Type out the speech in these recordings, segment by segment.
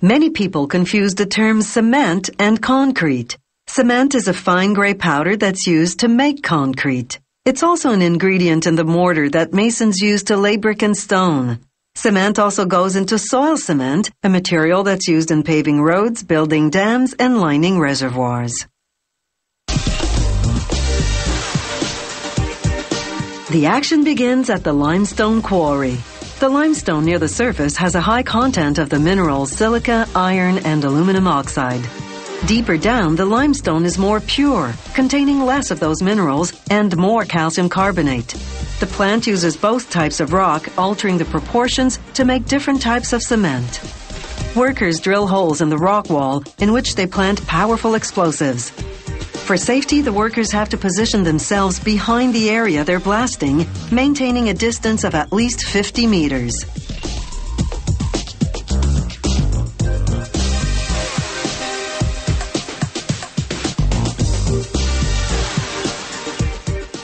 Many people confuse the terms cement and concrete. Cement is a fine gray powder that's used to make concrete. It's also an ingredient in the mortar that masons use to lay brick and stone. Cement also goes into soil cement, a material that's used in paving roads, building dams, and lining reservoirs. The action begins at the limestone quarry. The limestone near the surface has a high content of the minerals silica, iron, and aluminum oxide. Deeper down, the limestone is more pure, containing less of those minerals and more calcium carbonate. The plant uses both types of rock, altering the proportions to make different types of cement. Workers drill holes in the rock wall in which they plant powerful explosives. For safety, the workers have to position themselves behind the area they're blasting, maintaining a distance of at least 50 meters.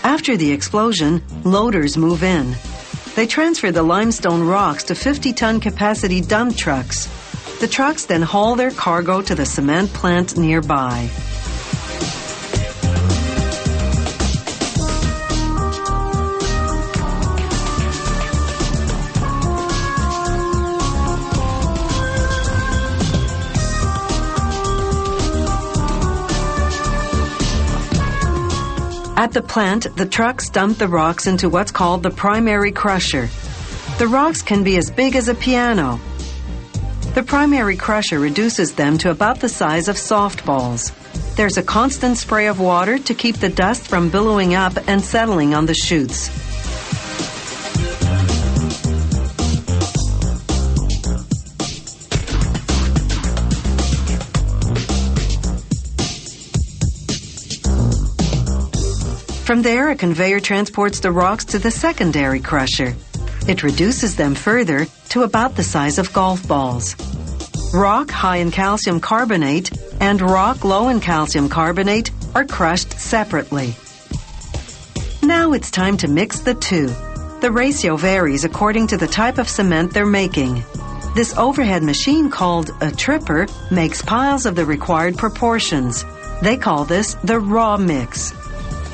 After the explosion, loaders move in. They transfer the limestone rocks to 50 ton capacity dump trucks. The trucks then haul their cargo to the cement plant nearby. At the plant, the trucks dump the rocks into what's called the primary crusher. The rocks can be as big as a piano. The primary crusher reduces them to about the size of softballs. There's a constant spray of water to keep the dust from billowing up and settling on the chutes. From there, a conveyor transports the rocks to the secondary crusher. It reduces them further to about the size of golf balls. Rock high in calcium carbonate and rock low in calcium carbonate are crushed separately. Now it's time to mix the two. The ratio varies according to the type of cement they're making. This overhead machine called a tripper makes piles of the required proportions. They call this the raw mix.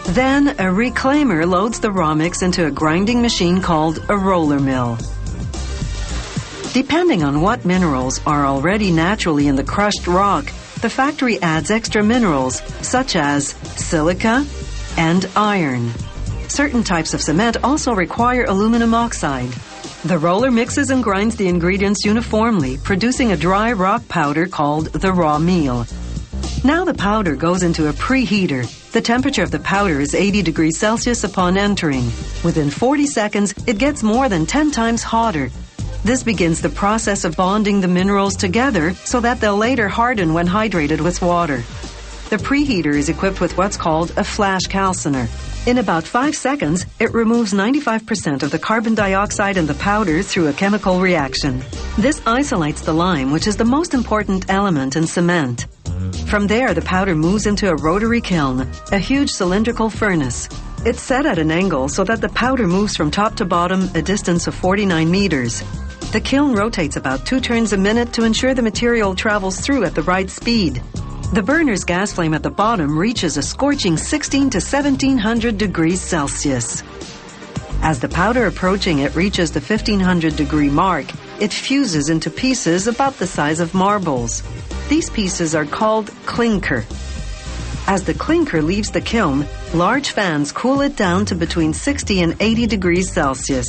Then a reclaimer loads the raw mix into a grinding machine called a roller mill. Depending on what minerals are already naturally in the crushed rock, the factory adds extra minerals such as silica and iron. Certain types of cement also require aluminum oxide. The roller mixes and grinds the ingredients uniformly, producing a dry rock powder called the raw meal. Now the powder goes into a preheater. The temperature of the powder is 80 degrees Celsius upon entering. Within 40 seconds, it gets more than 10 times hotter. This begins the process of bonding the minerals together so that they'll later harden when hydrated with water. The preheater is equipped with what's called a flash calciner. In about 5 seconds, it removes 95% of the carbon dioxide in the powder through a chemical reaction. This isolates the lime, which is the most important element in cement. From there, the powder moves into a rotary kiln, a huge cylindrical furnace. It's set at an angle so that the powder moves from top to bottom a distance of 49 meters. The kiln rotates about two turns a minute to ensure the material travels through at the right speed. The burner's gas flame at the bottom reaches a scorching 16 to 1700 degrees Celsius. As the powder approaching it reaches the 1500 degree mark, it fuses into pieces about the size of marbles. These pieces are called clinker. As the clinker leaves the kiln, large fans cool it down to between 60 and 80 degrees Celsius.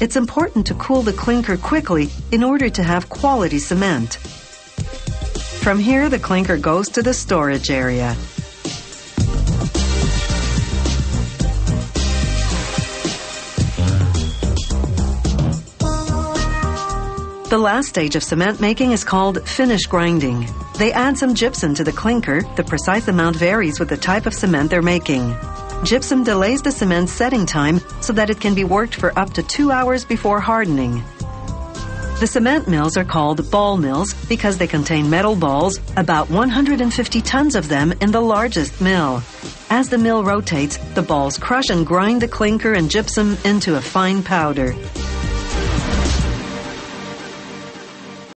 It's important to cool the clinker quickly in order to have quality cement. From here, the clinker goes to the storage area. The last stage of cement making is called finish grinding. They add some gypsum to the clinker. The precise amount varies with the type of cement they're making. Gypsum delays the cement's setting time so that it can be worked for up to two hours before hardening. The cement mills are called ball mills because they contain metal balls, about 150 tons of them in the largest mill. As the mill rotates, the balls crush and grind the clinker and gypsum into a fine powder.